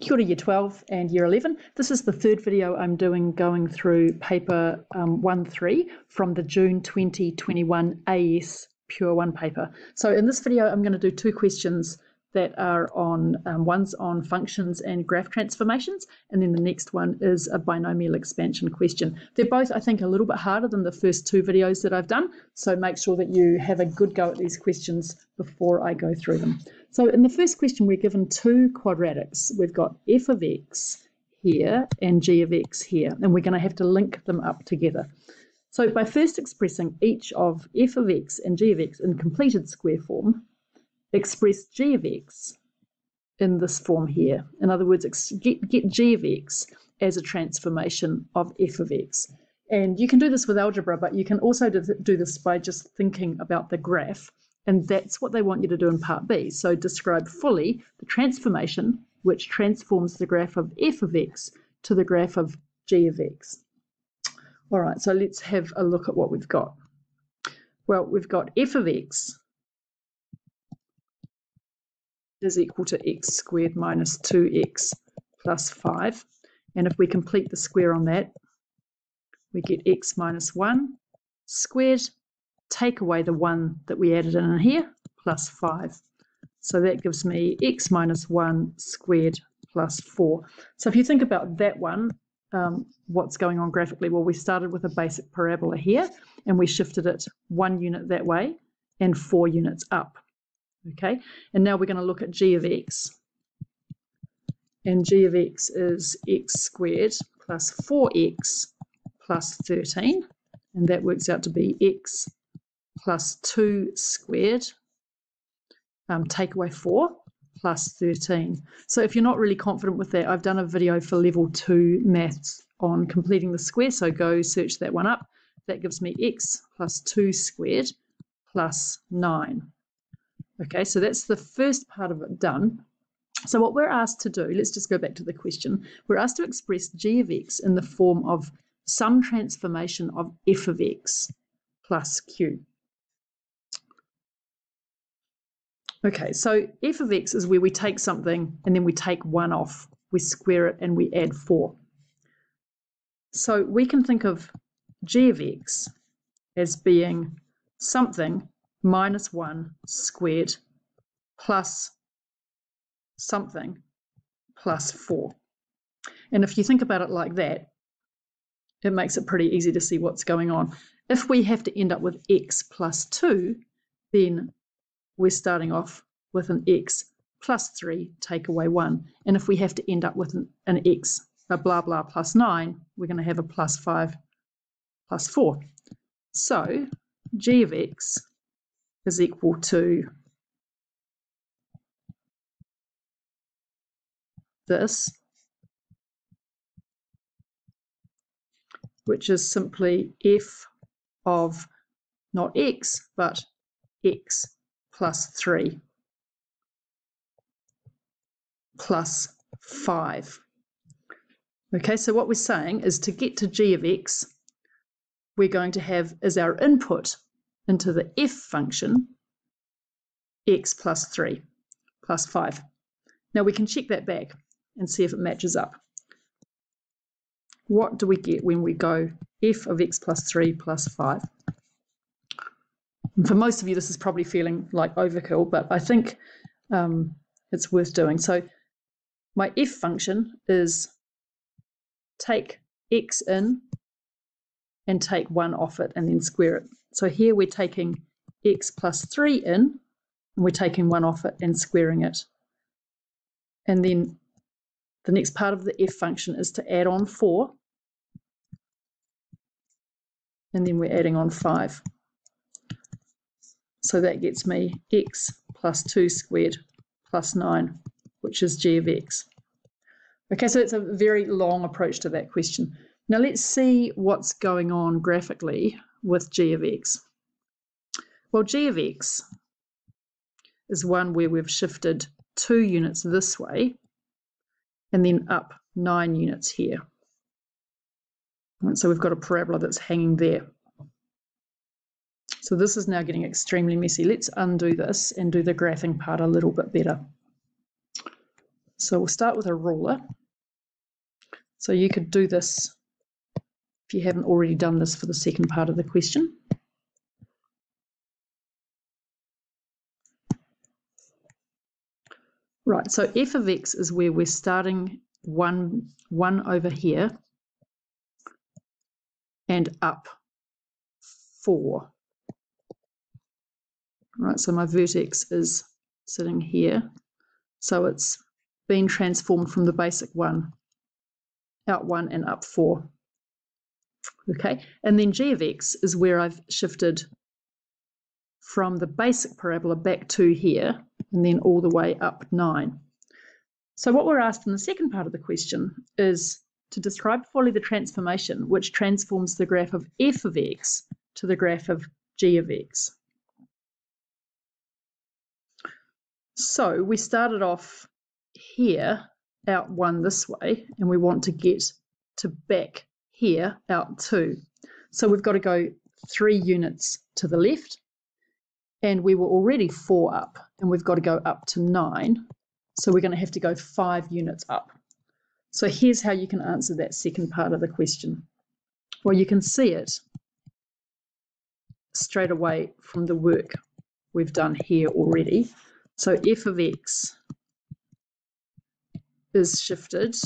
Kia ora Year 12 and Year 11. This is the third video I'm doing going through paper um, 1-3 from the June 2021 AS Pure 1 paper. So in this video I'm going to do two questions that are on, um, one's on functions and graph transformations and then the next one is a binomial expansion question. They're both I think a little bit harder than the first two videos that I've done so make sure that you have a good go at these questions before I go through them. So in the first question, we're given two quadratics. We've got f of x here and g of x here, and we're going to have to link them up together. So by first expressing each of f of x and g of x in completed square form, express g of x in this form here. In other words, get, get g of x as a transformation of f of x. And you can do this with algebra, but you can also do this by just thinking about the graph and that's what they want you to do in part B. So describe fully the transformation which transforms the graph of f of x to the graph of g of x. All right, so let's have a look at what we've got. Well, we've got f of x is equal to x squared minus 2x plus 5. And if we complete the square on that, we get x minus 1 squared take away the 1 that we added in here, plus 5. So that gives me x minus 1 squared plus 4. So if you think about that one, um, what's going on graphically? Well, we started with a basic parabola here, and we shifted it one unit that way and four units up. Okay, and now we're going to look at g of x. And g of x is x squared plus 4x plus 13, and that works out to be x plus 2 squared, um, take away 4 plus 13. So if you're not really confident with that, I've done a video for level 2 maths on completing the square, so go search that one up. That gives me x plus 2 squared plus 9. Okay, so that's the first part of it done. So what we're asked to do, let's just go back to the question. We're asked to express g of x in the form of some transformation of f of x plus q. Okay, so f of x is where we take something and then we take one off, we square it and we add four. So we can think of g of x as being something minus one squared plus something plus four. And if you think about it like that, it makes it pretty easy to see what's going on. If we have to end up with x plus 2, then we're starting off with an x plus 3, take away 1. And if we have to end up with an, an x, a blah, blah, plus 9, we're going to have a plus 5 plus 4. So g of x is equal to this, which is simply f of not x, but x plus 3 plus 5. Okay, so what we're saying is to get to g of x, we're going to have as our input into the f function x plus 3 plus 5. Now we can check that back and see if it matches up. What do we get when we go f of x plus 3 plus 5? And for most of you, this is probably feeling like overkill, but I think um, it's worth doing. So my f function is take x in and take 1 off it and then square it. So here we're taking x plus 3 in and we're taking 1 off it and squaring it. And then the next part of the f function is to add on 4 and then we're adding on 5. So that gets me x plus 2 squared plus 9, which is g of x. Okay, so it's a very long approach to that question. Now let's see what's going on graphically with g of x. Well, g of x is one where we've shifted two units this way and then up nine units here. And so we've got a parabola that's hanging there. So this is now getting extremely messy. Let's undo this and do the graphing part a little bit better. So we'll start with a ruler. So you could do this if you haven't already done this for the second part of the question. Right, so f of x is where we're starting one, one over here and up four. Right, so my vertex is sitting here. So it's been transformed from the basic one, out one and up four. Okay, and then g of x is where I've shifted from the basic parabola back to here, and then all the way up 9. So what we're asked in the second part of the question is to describe fully the transformation which transforms the graph of f of x to the graph of g of x. So we started off here out 1 this way, and we want to get to back here out 2. So we've got to go 3 units to the left and we were already four up and we've got to go up to nine. So we're going to have to go five units up. So here's how you can answer that second part of the question. Well, you can see it straight away from the work we've done here already. So f of x is shifted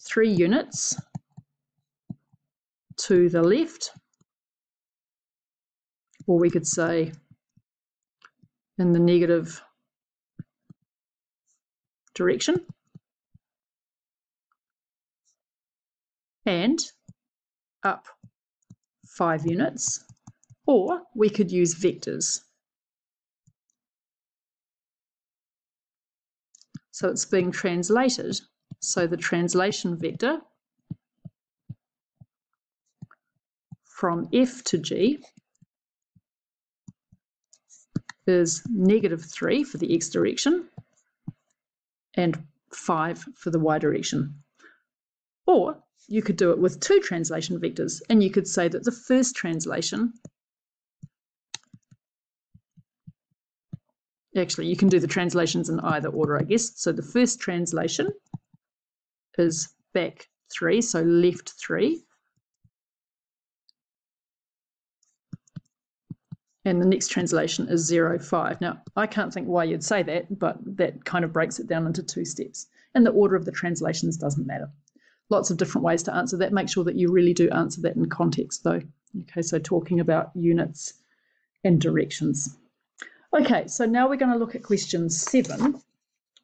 three units to the left or we could say in the negative direction. And up five units, or we could use vectors. So it's being translated. So the translation vector from F to G is negative 3 for the x direction and 5 for the y direction. Or you could do it with two translation vectors and you could say that the first translation actually you can do the translations in either order I guess so the first translation is back 3 so left 3 and the next translation is zero five. Now, I can't think why you'd say that, but that kind of breaks it down into two steps. And the order of the translations doesn't matter. Lots of different ways to answer that. Make sure that you really do answer that in context, though. Okay, so talking about units and directions. Okay, so now we're going to look at question 7,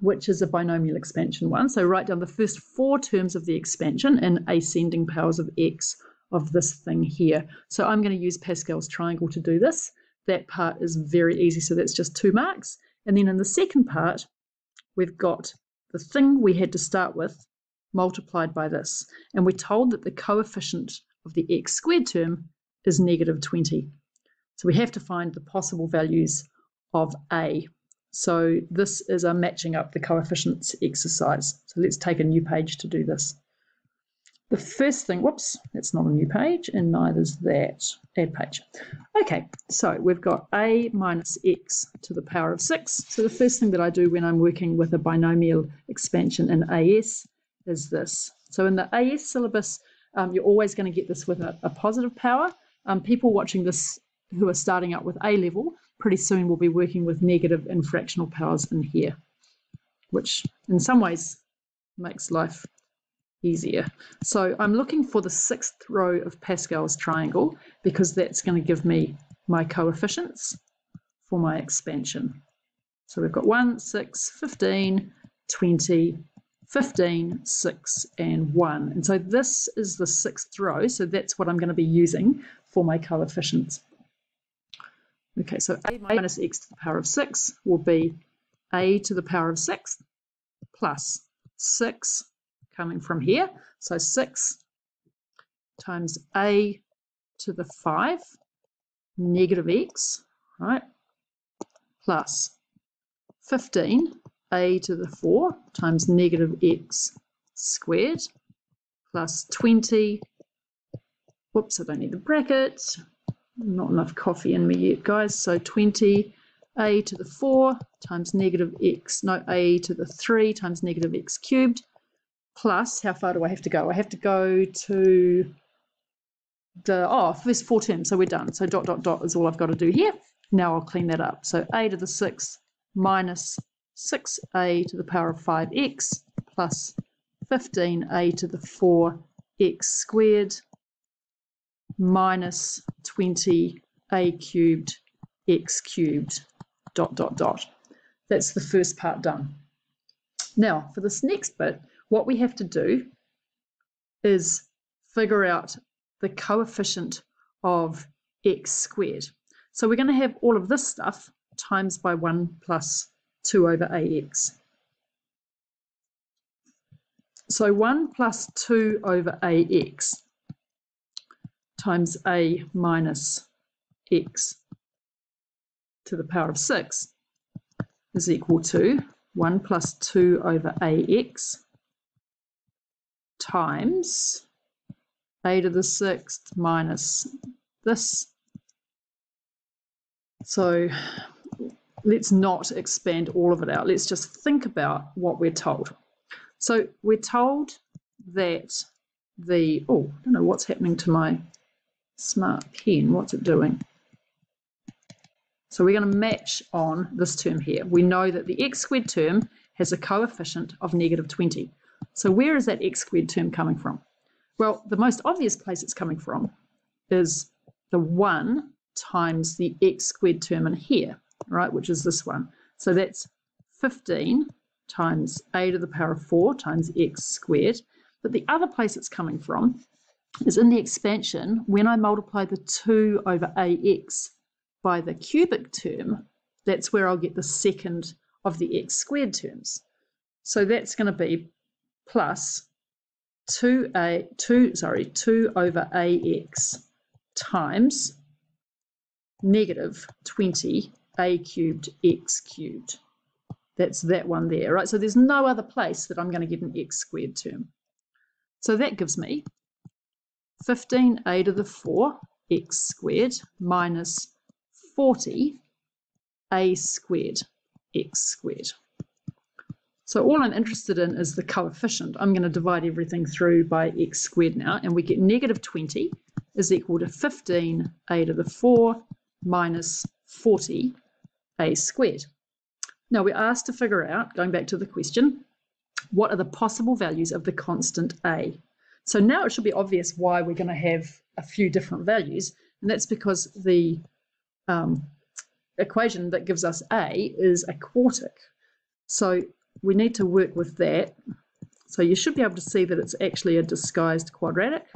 which is a binomial expansion one. So write down the first four terms of the expansion in ascending powers of x of this thing here. So I'm going to use Pascal's triangle to do this that part is very easy. So that's just two marks. And then in the second part, we've got the thing we had to start with multiplied by this. And we're told that the coefficient of the x squared term is negative 20. So we have to find the possible values of a. So this is a matching up the coefficients exercise. So let's take a new page to do this. The first thing, whoops, that's not a new page, and neither is that add page. Okay, so we've got a minus x to the power of 6. So the first thing that I do when I'm working with a binomial expansion in AS is this. So in the AS syllabus, um, you're always going to get this with a, a positive power. Um, people watching this who are starting out with A level pretty soon we'll be working with negative and fractional powers in here, which in some ways makes life easier. So I'm looking for the sixth row of Pascal's triangle because that's going to give me my coefficients for my expansion. So we've got 1, 6, 15, 20, 15, 6, and 1. And so this is the sixth row, so that's what I'm going to be using for my coefficients. Okay, so a minus x to the power of 6 will be a to the power of 6 plus 6 coming from here. So 6 times a to the 5 negative x, right, plus 15 a to the 4 times negative x squared plus 20, whoops, I don't need the brackets, not enough coffee in me yet, guys, so 20 a to the 4 times negative x, no, a to the 3 times negative x cubed, plus, how far do I have to go? I have to go to the, oh, first four terms, so we're done. So dot, dot, dot is all I've got to do here. Now I'll clean that up. So a to the 6 minus 6a to the power of 5x plus 15a to the 4x squared minus 20a cubed x cubed dot dot dot. That's the first part done. Now for this next bit, what we have to do is figure out the coefficient of x squared. So we're going to have all of this stuff times by 1 plus 2 over ax. So 1 plus 2 over ax times a minus x to the power of 6 is equal to 1 plus 2 over ax times a to the sixth minus this. So let's not expand all of it out. Let's just think about what we're told. So we're told that the, oh, I don't know what's happening to my smart pen. What's it doing? So we're going to match on this term here. We know that the x squared term has a coefficient of negative 20. So where is that x squared term coming from? Well, the most obvious place it's coming from is the 1 times the x squared term in here, right, which is this one. So that's 15 times a to the power of 4 times x squared. But the other place it's coming from is in the expansion, when I multiply the 2 over ax by the cubic term, that's where I'll get the second of the x squared terms. So that's going to be plus 2a 2 sorry 2 over ax times negative 20 a cubed x cubed. That's that one there, right? So there's no other place that I'm going to get an x squared term. So that gives me 15a to the 4 x squared minus 40 a squared x squared. So all I'm interested in is the coefficient. I'm going to divide everything through by x squared now, and we get negative 20 is equal to 15a to the 4 minus 40a squared. Now we're asked to figure out, going back to the question, what are the possible values of the constant a? So now it should be obvious why we're going to have a few different values, and that's because the um, equation that gives us a is a quartic. So we need to work with that. So you should be able to see that it's actually a disguised quadratic.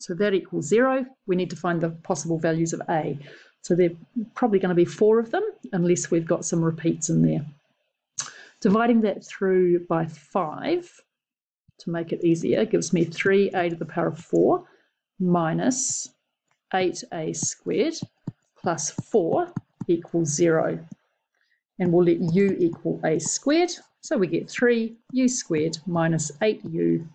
So that equals zero. We need to find the possible values of a. So there are probably going to be four of them, unless we've got some repeats in there. Dividing that through by five to make it easier gives me 3a to the power of 4 minus 8a squared plus 4 equals 0 and we'll let u equal a squared. So we get 3u squared minus 8u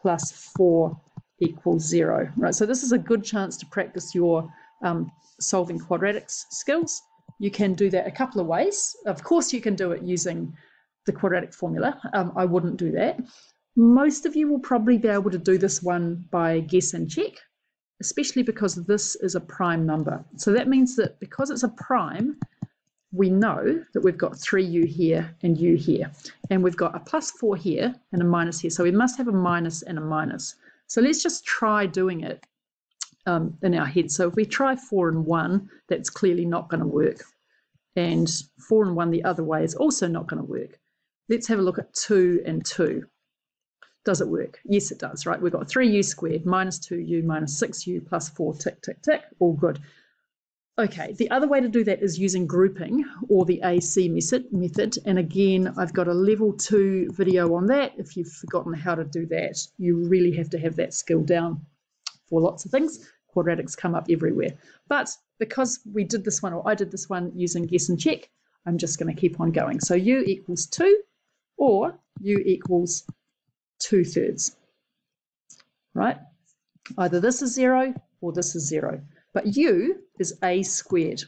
plus 4 equals 0. Right, so this is a good chance to practice your um, solving quadratics skills. You can do that a couple of ways. Of course, you can do it using the quadratic formula. Um, I wouldn't do that. Most of you will probably be able to do this one by guess and check, especially because this is a prime number. So that means that because it's a prime, we know that we've got 3u here and u here. And we've got a plus 4 here and a minus here. So we must have a minus and a minus. So let's just try doing it um, in our head. So if we try 4 and 1, that's clearly not going to work. And 4 and 1 the other way is also not going to work. Let's have a look at 2 and 2. Does it work? Yes, it does, right? We've got 3u squared minus 2u minus 6u plus 4, tick, tick, tick, all good. Okay, the other way to do that is using grouping or the AC method. And again, I've got a level two video on that. If you've forgotten how to do that, you really have to have that skill down for lots of things. Quadratics come up everywhere. But because we did this one, or I did this one using guess and check, I'm just going to keep on going. So u equals 2 or u equals 2 thirds, right? Either this is 0 or this is 0. But u is a squared.